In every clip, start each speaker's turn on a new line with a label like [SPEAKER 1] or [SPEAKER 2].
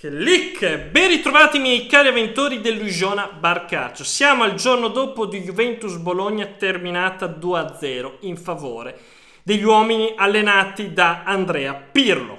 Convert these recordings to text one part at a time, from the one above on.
[SPEAKER 1] Click! Ben ritrovati miei cari avventori dell'Usiona Barcaccio. Siamo al giorno dopo di Juventus Bologna terminata 2-0 in favore degli uomini allenati da Andrea Pirlo.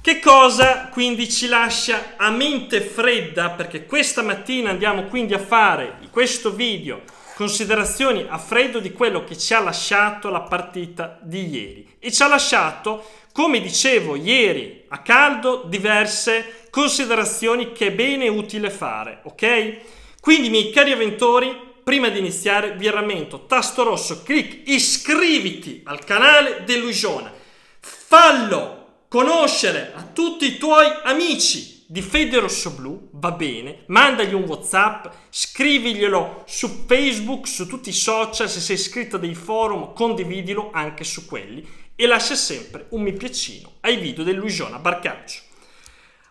[SPEAKER 1] Che cosa quindi ci lascia a mente fredda? Perché questa mattina andiamo quindi a fare in questo video considerazioni a freddo di quello che ci ha lasciato la partita di ieri. E ci ha lasciato, come dicevo ieri a caldo, diverse considerazioni che è bene e utile fare, ok? Quindi, miei cari avventori, prima di iniziare vi rammento, tasto rosso, clic, iscriviti al canale dell'Usiona, fallo conoscere a tutti i tuoi amici di Fede Rosso Blu, va bene, mandagli un Whatsapp, scriviglielo su Facebook, su tutti i social, se sei iscritto a dei forum, condividilo anche su quelli e lascia sempre un mi piacino ai video dell'Usiona Barcaccio.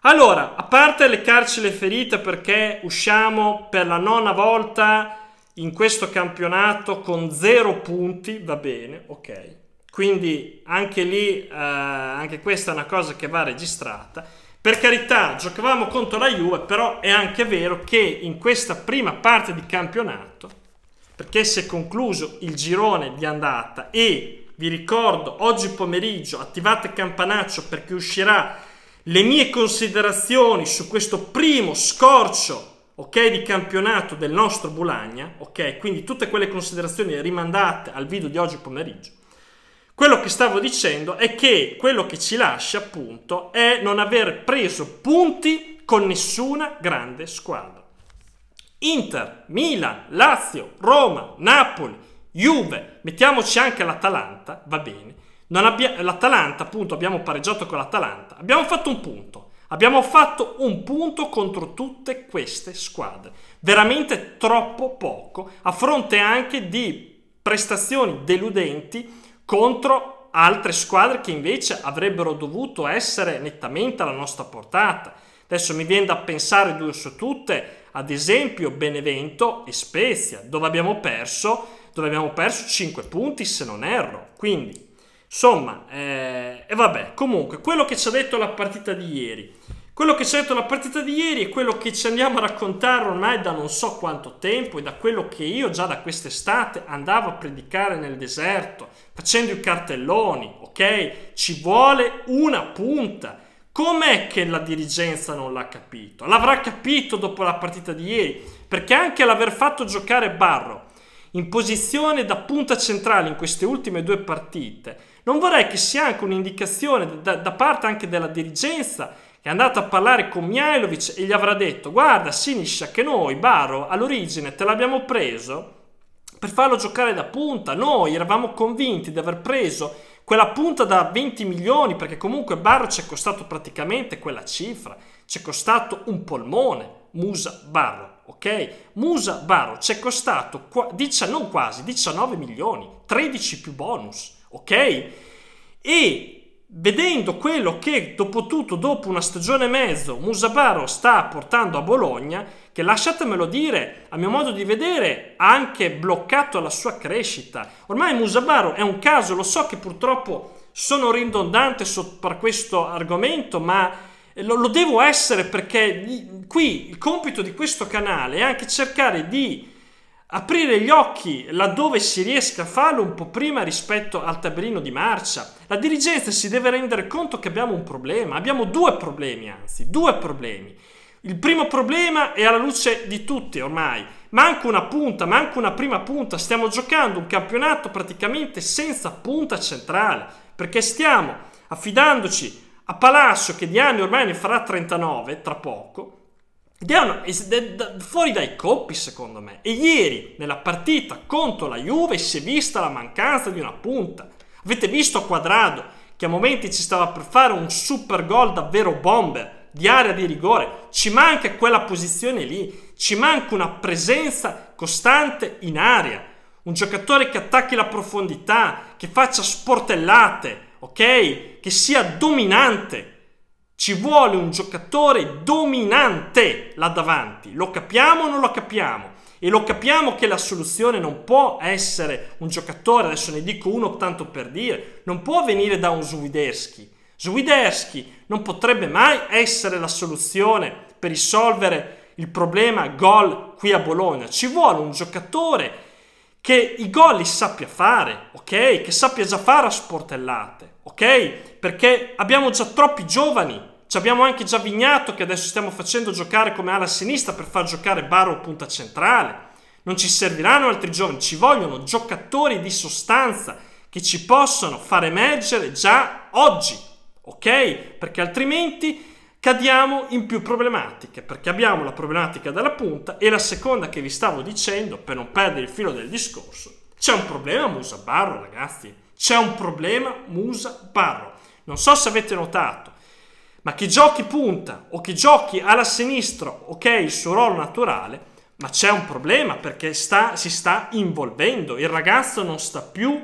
[SPEAKER 1] Allora, a parte le carcere ferite perché usciamo per la nona volta in questo campionato con zero punti, va bene, ok. Quindi anche lì, eh, anche questa è una cosa che va registrata. Per carità, giocavamo contro la Juve, però è anche vero che in questa prima parte di campionato, perché si è concluso il girone di andata e vi ricordo, oggi pomeriggio attivate il campanaccio perché uscirà le mie considerazioni su questo primo scorcio ok, di campionato del nostro Bulagna, ok, quindi tutte quelle considerazioni rimandate al video di oggi pomeriggio. Quello che stavo dicendo è che quello che ci lascia appunto è non aver preso punti con nessuna grande squadra. Inter, Milan, Lazio, Roma, Napoli, Juve, mettiamoci anche l'Atalanta, va bene l'Atalanta, appunto, abbiamo pareggiato con l'Atalanta. Abbiamo fatto un punto. Abbiamo fatto un punto contro tutte queste squadre. Veramente troppo poco, a fronte anche di prestazioni deludenti contro altre squadre che invece avrebbero dovuto essere nettamente alla nostra portata. Adesso mi viene da pensare due su tutte, ad esempio Benevento e Spezia, dove abbiamo perso, dove abbiamo perso 5 punti se non erro. Quindi Insomma, eh, e vabbè, comunque, quello che ci ha detto la partita di ieri. Quello che ha detto la partita di ieri è quello che ci andiamo a raccontare ormai da non so quanto tempo e da quello che io già da quest'estate andavo a predicare nel deserto, facendo i cartelloni, ok? Ci vuole una punta. Com'è che la dirigenza non l'ha capito? L'avrà capito dopo la partita di ieri, perché anche l'aver fatto giocare Barro in posizione da punta centrale in queste ultime due partite non vorrei che sia anche un'indicazione da, da parte anche della dirigenza è andata a parlare con Mihailovic e gli avrà detto guarda Siniscia che noi Baro all'origine te l'abbiamo preso per farlo giocare da punta. Noi eravamo convinti di aver preso quella punta da 20 milioni perché comunque Barro ci è costato praticamente quella cifra. Ci è costato un polmone. Musa Barro ok? Musa Barro ci è costato non quasi 19 milioni 13 più bonus ok? E vedendo quello che dopo tutto, dopo una stagione e mezzo, Musabaro sta portando a Bologna, che lasciatemelo dire, a mio modo di vedere, ha anche bloccato la sua crescita. Ormai Musabaro è un caso, lo so che purtroppo sono ridondante sopra questo argomento, ma lo, lo devo essere perché qui il compito di questo canale è anche cercare di aprire gli occhi laddove si riesca a farlo un po' prima rispetto al tabellino di marcia. La dirigenza si deve rendere conto che abbiamo un problema, abbiamo due problemi anzi, due problemi. Il primo problema è alla luce di tutti ormai. Manca una punta, manca una prima punta. Stiamo giocando un campionato praticamente senza punta centrale, perché stiamo affidandoci a Palacio che di anni ormai ne farà 39 tra poco Devono, fuori dai coppi secondo me. E ieri nella partita contro la Juve si è vista la mancanza di una punta. Avete visto Quadrado che a momenti ci stava per fare un super gol davvero bomber di area di rigore. Ci manca quella posizione lì, ci manca una presenza costante in area. Un giocatore che attacchi la profondità, che faccia sportellate, ok? Che sia dominante ci vuole un giocatore dominante là davanti. Lo capiamo o non lo capiamo? E lo capiamo che la soluzione non può essere un giocatore, adesso ne dico uno tanto per dire, non può venire da un Zuwiderski. Zwiderski non potrebbe mai essere la soluzione per risolvere il problema gol qui a Bologna. Ci vuole un giocatore che i gol li sappia fare, ok? Che sappia già fare a sportellate, ok? Perché abbiamo già troppi giovani. Abbiamo anche già Vignato che adesso stiamo facendo giocare come ala sinistra per far giocare Barro punta centrale. Non ci serviranno altri giovani, ci vogliono giocatori di sostanza che ci possono far emergere già oggi, ok? Perché altrimenti cadiamo in più problematiche, perché abbiamo la problematica della punta e la seconda che vi stavo dicendo, per non perdere il filo del discorso, c'è un problema Musa Barro, ragazzi, c'è un problema Musa Barro. Non so se avete notato, ma che giochi punta o che giochi alla sinistra, ok, il suo ruolo naturale, ma c'è un problema perché sta, si sta involvendo, il ragazzo non sta più,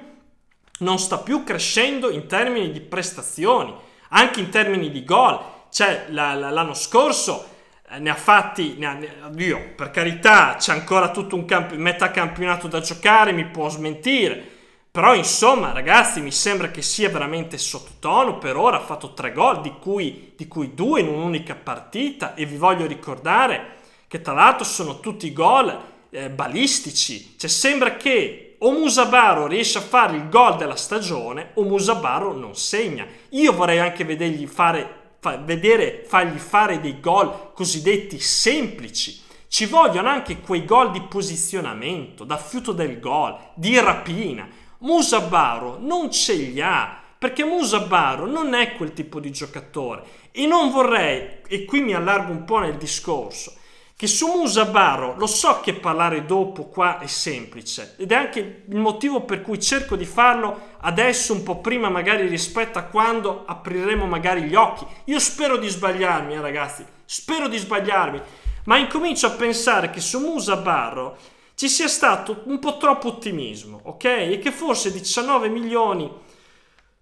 [SPEAKER 1] non sta più crescendo in termini di prestazioni, anche in termini di gol cioè, la, la, l'anno scorso eh, ne ha fatti, ne ha, ne, Dio, per carità, c'è ancora tutto un camp- metà campionato da giocare, mi può smentire. Però insomma, ragazzi, mi sembra che sia veramente sottotono. Per ora ha fatto tre gol, di cui, di cui due in un'unica partita. E vi voglio ricordare che tra l'altro sono tutti gol eh, balistici. Cioè sembra che o Musabaro riesce a fare il gol della stagione o Musabaro non segna. Io vorrei anche vedergli fare fa, vedere, fargli fare dei gol cosiddetti semplici. Ci vogliono anche quei gol di posizionamento, da fiuto del gol, di rapina. Musabaro non ce li ha, perché Musabaro non è quel tipo di giocatore. E non vorrei, e qui mi allargo un po' nel discorso, che su Musabaro lo so che parlare dopo qua è semplice ed è anche il motivo per cui cerco di farlo adesso un po' prima magari rispetto a quando apriremo magari gli occhi. Io spero di sbagliarmi eh, ragazzi, spero di sbagliarmi, ma incomincio a pensare che su Musabaro ci sia stato un po' troppo ottimismo, ok? E che forse 19 milioni,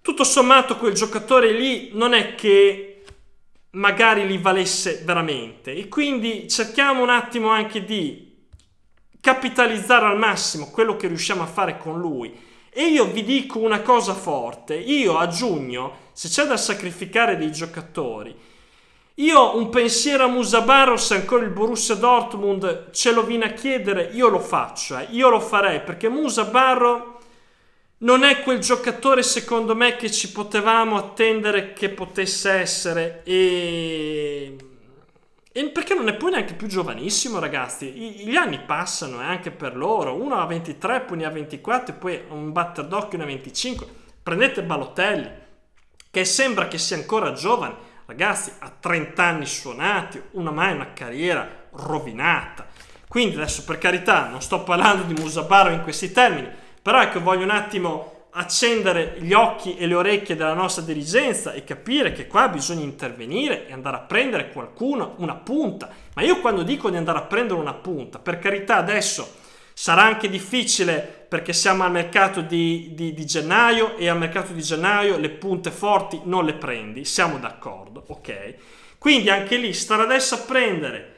[SPEAKER 1] tutto sommato quel giocatore lì non è che magari li valesse veramente. E quindi cerchiamo un attimo anche di capitalizzare al massimo quello che riusciamo a fare con lui. E io vi dico una cosa forte. Io a giugno se c'è da sacrificare dei giocatori io un pensiero a Musabarro se ancora il Borussia Dortmund ce lo viene a chiedere io lo faccio eh. io lo farei perché Musabarro non è quel giocatore secondo me che ci potevamo attendere che potesse essere. E... e perché non è poi neanche più giovanissimo ragazzi. I, gli anni passano eh, anche per loro. Uno ha 23 poi ne ha 24 e poi un batter d'occhio ne ha 25 prendete Balotelli che sembra che sia ancora giovane ragazzi ha 30 anni suonati una mai una carriera rovinata quindi adesso per carità non sto parlando di Musabaro in questi termini però ecco, voglio un attimo accendere gli occhi e le orecchie della nostra dirigenza e capire che qua bisogna intervenire e andare a prendere qualcuno, una punta. Ma io quando dico di andare a prendere una punta, per carità adesso sarà anche difficile perché siamo al mercato di, di, di gennaio e al mercato di gennaio le punte forti non le prendi, siamo d'accordo, ok? Quindi anche lì stare adesso a prendere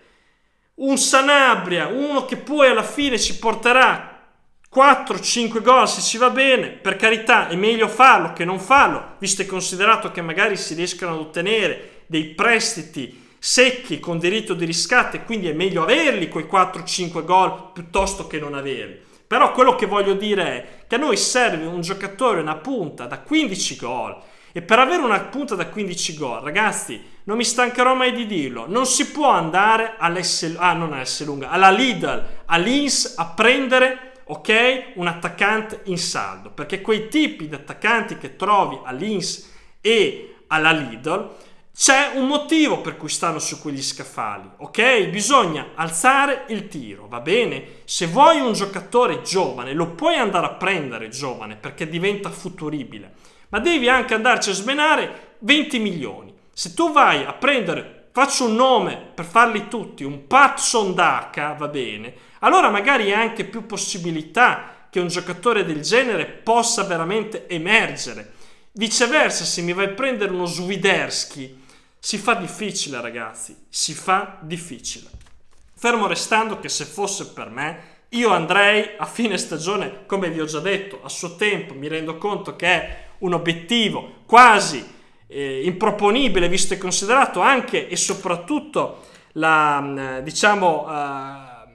[SPEAKER 1] un Sanabria, uno che poi alla fine ci porterà 4-5 gol se ci va bene, per carità è meglio farlo che non farlo, visto e considerato che magari si riescono ad ottenere dei prestiti secchi con diritto di riscatto e quindi è meglio averli quei 4-5 gol piuttosto che non averli. Però quello che voglio dire è che a noi serve un giocatore, una punta da 15 gol. E per avere una punta da 15 gol, ragazzi, non mi stancherò mai di dirlo, non si può andare all'S, ah, non all'S lunga, alla Lidl, all'Ins a prendere ok? Un attaccante in saldo, perché quei tipi di attaccanti che trovi all'Ins e alla Lidl c'è un motivo per cui stanno su quegli scaffali, ok? Bisogna alzare il tiro, va bene? Se vuoi un giocatore giovane, lo puoi andare a prendere giovane perché diventa futuribile, ma devi anche andarci a smenare 20 milioni. Se tu vai a prendere, faccio un nome per farli tutti, un Pat Sondaka, va bene? allora magari hai anche più possibilità che un giocatore del genere possa veramente emergere. Viceversa, se mi vai a prendere uno Swiderski, si fa difficile ragazzi, si fa difficile. Fermo restando che se fosse per me, io andrei a fine stagione, come vi ho già detto, a suo tempo mi rendo conto che è un obiettivo quasi eh, improponibile visto e considerato anche e soprattutto la, diciamo, uh,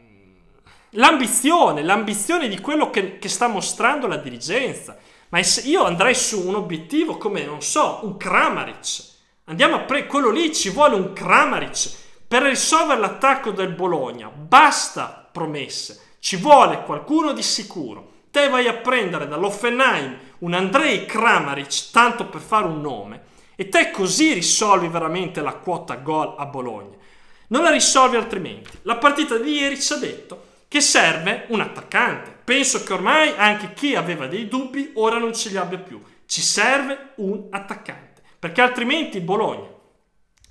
[SPEAKER 1] l'ambizione, l'ambizione di quello che, che sta mostrando la dirigenza. Ma io andrei su un obiettivo come, non so, un Kramaric. Andiamo a prendere quello lì, ci vuole un Kramaric per risolvere l'attacco del Bologna. Basta promesse, ci vuole qualcuno di sicuro. Te vai a prendere dall'Offenheim un Andrei Kramaric, tanto per fare un nome, e te così risolvi veramente la quota gol a Bologna. Non la risolvi altrimenti. La partita di ieri ci ha detto che serve un attaccante. Penso che ormai anche chi aveva dei dubbi ora non ce li abbia più. Ci serve un attaccante, perché altrimenti il Bologna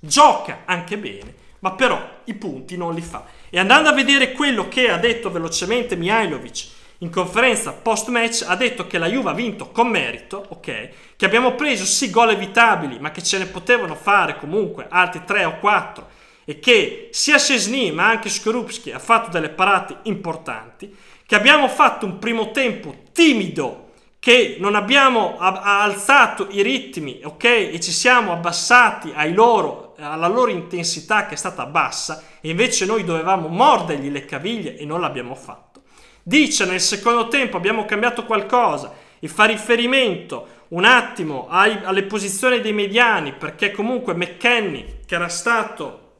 [SPEAKER 1] gioca anche bene, ma però i punti non li fa. E andando a vedere quello che ha detto velocemente Mihailovic in conferenza post match ha detto che la Juve ha vinto con merito, ok? Che abbiamo preso sì gol evitabili, ma che ce ne potevano fare comunque altri 3 o 4 e che sia Sesni ma anche Skorupski ha fatto delle parate importanti, che abbiamo fatto un primo tempo timido, che non abbiamo alzato i ritmi, ok? E ci siamo abbassati loro, alla loro intensità che è stata bassa e invece noi dovevamo mordergli le caviglie e non l'abbiamo fatto. Dice nel secondo tempo abbiamo cambiato qualcosa e fa riferimento un attimo ai, alle posizioni dei mediani perché comunque McKenny che era stato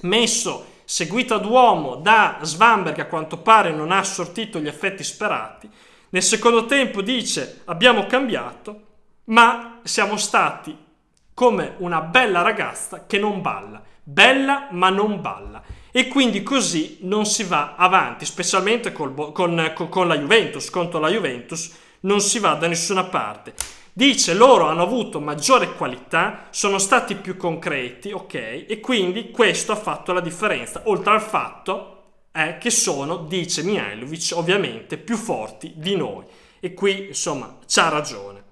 [SPEAKER 1] messo seguito ad uomo da Svanberg a quanto pare non ha sortito gli effetti sperati. Nel secondo tempo dice abbiamo cambiato, ma siamo stati come una bella ragazza che non balla, bella ma non balla. E quindi così non si va avanti, specialmente col, con, con, la Juventus, contro la Juventus non si va da nessuna parte. Dice loro hanno avuto maggiore qualità, sono stati più concreti, ok? E quindi questo ha fatto la differenza, oltre al fatto eh, che sono, dice Mihailovic, ovviamente più forti di noi. E qui, insomma, c'ha ragione.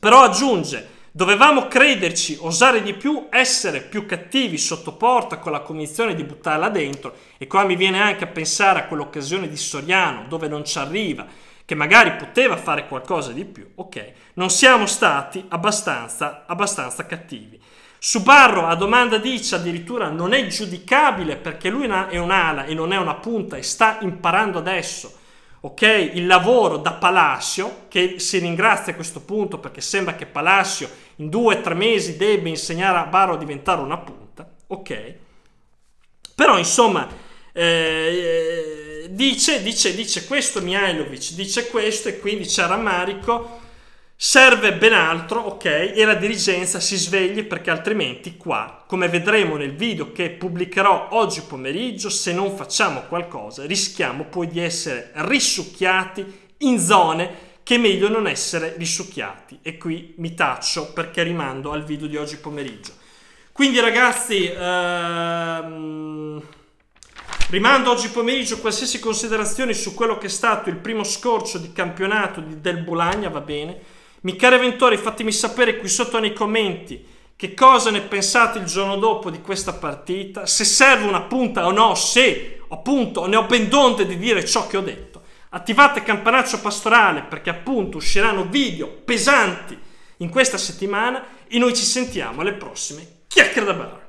[SPEAKER 1] Però aggiunge, dovevamo crederci, osare di più, essere più cattivi sotto porta con la convinzione di buttarla dentro. E qua mi viene anche a pensare a quell'occasione di Soriano, dove non ci arriva che magari poteva fare qualcosa di più, ok, non siamo stati abbastanza, abbastanza cattivi. Subarro a domanda dice addirittura non è giudicabile perché lui è un'ala e non è una punta e sta imparando adesso ok, il lavoro da Palacio, che si ringrazia a questo punto perché sembra che Palacio in due o tre mesi debba insegnare a Barro a diventare una punta, ok? Però insomma, eh, dice, dice, dice questo Mihailovic, dice questo e quindi c'è rammarico, serve ben altro, ok? E la dirigenza si svegli perché altrimenti qua, come vedremo nel video che pubblicherò oggi pomeriggio, se non facciamo qualcosa rischiamo poi di essere risucchiati in zone che è meglio non essere risucchiati. E qui mi taccio perché rimando al video di oggi pomeriggio. Quindi ragazzi... Ehm Rimando oggi pomeriggio qualsiasi considerazione su quello che è stato il primo scorcio di campionato del Bologna, va bene. Mi cari avventori, fatemi sapere qui sotto nei commenti che cosa ne pensate il giorno dopo di questa partita, se serve una punta o no, se appunto ne ho ben donde di dire ciò che ho detto. Attivate campanaccio pastorale perché appunto usciranno video pesanti in questa settimana e noi ci sentiamo alle prossime chiacchiere da bar.